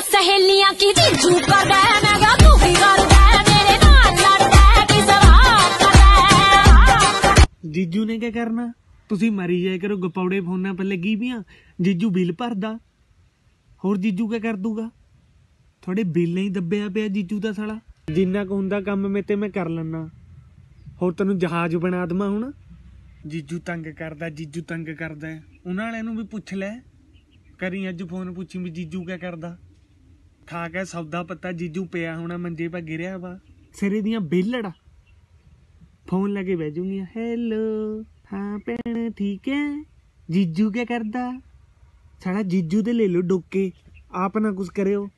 ਮੇਰੀਆਂ ਸਹੇਲੀਆਂ ਕੀ ਜੀਜੂ ਕਰਦਾ ਮੈਂ ਕਿਹਾ, ਤੂੰ ਕੀ ਕਰਦਾ ਮੇਰੇ ਨਾਲ ਲੜਦਾ ਹੈ ਸਵਾਲ ਕਰਦਾ ਜੀਜੂ ਨੇ ਕੀ ਕਰਨਾ? ਤੁਸੀਂ ਮਰੀ ਜਾਇਆ ਕਰੋ, ਗਪੌੜੇ ਫੋਨਾਂ ਪੱਲੇ ਕੀ ਪੀਆਂ? ਜੀਜੂ ਬਿੱਲ ਭਰਦਾ। ਹੋਰ ਜੀਜੂ ਕੀ ਕਰ ਦੂਗਾ? ਤੁਹਾਡੇ ਬਿੱਲ ਨਹੀਂ ਦੱਬਿਆ ਪਿਆ ਜੀਜੂ ਦਾ ਸਾਲਾ। ਜਿੰਨਾ ਕੁ ਹੁੰਦਾ ਕੰਮ ਮੇ ਤੇ ਮੈਂ ਕਰ ਲੈਣਾ ਹੋਰ ਤੈਨੂੰ ਜਹਾਜ਼ ਬਣਾ ਦਵਾਂ ਹੁਣ। ਜੀਜੂ ਤੰਗ ਕਰਦਾ, ਜੀਜੂ ਤੰਗ ਕਰਦਾ। ਉਹਨਾਂ ਵਾਲਿਆਂ ਨੂੰ ਵੀ ਪੁੱਛ ਲੈ। ਕਰੀ ਅੱਜ ਫੋਨ ਪੁੱਛੀ ਵੀ ਜੀਜੂ ਕਿਆ ਕਰਦਾ। ਖਾ ਕੇ ਸੌਦਾ ਪੱਤਾ ਜੀਜੂ ਪਿਆ ਹੋਣਾ, ਮੰਜੇ 'ਪਾ ਗਿਰਿਆ ਵਾ। ਸਿਰੇ ਦੀਆਂ ਬੇਲੜ ਫੋਨ ਲਾ ਬਹਿ ਜੂੰਗੀ ਹੈਲੋ ਹਾਂ ਭੈਣ, ਠੀਕ ਹੈ ਜੀਜੂ ਕੀ ਕਰਦਾ? ਸਾਡਾ ਜੀਜੂ ਤੇ ਲੈ ਲਓ ਡੋਕੇ। ਆਪ ਨਾ ਕੁਛ ਕਰਿਓ।